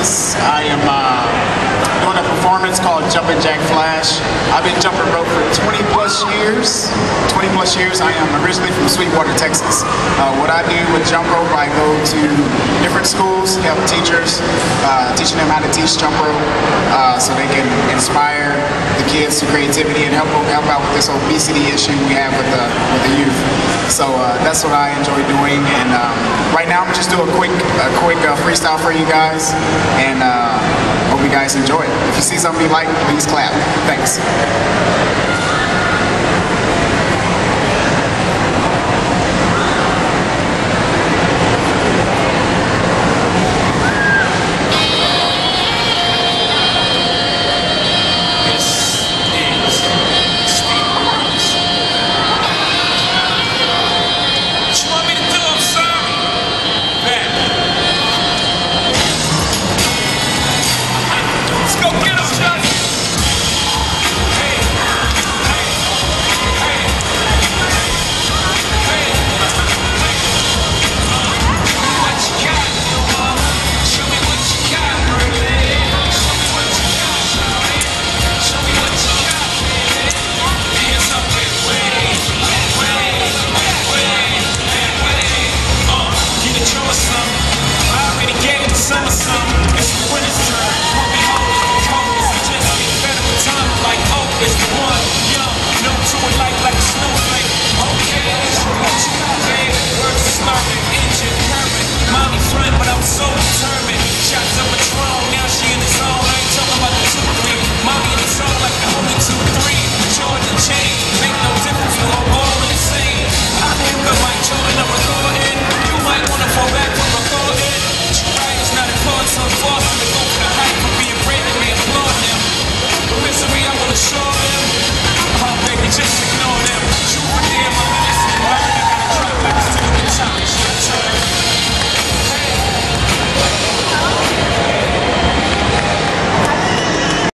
I am uh, doing a performance called Jumpin' Jack Flash. I've been jumping rope for 20 plus years. 20 plus years. I am originally from Sweetwater, Texas. Uh, what I do with jump rope, I go to different schools, help teachers, uh, teaching them how to teach jump rope uh, so they can inspire the kids to creativity and help, help out with this obesity issue we have with the, with the youth. So uh, that's what I enjoy doing. And um, right now, I'm just doing a quick a quick uh, freestyle for you guys, and uh, hope you guys enjoy it. If you see something you like, please clap. Thanks.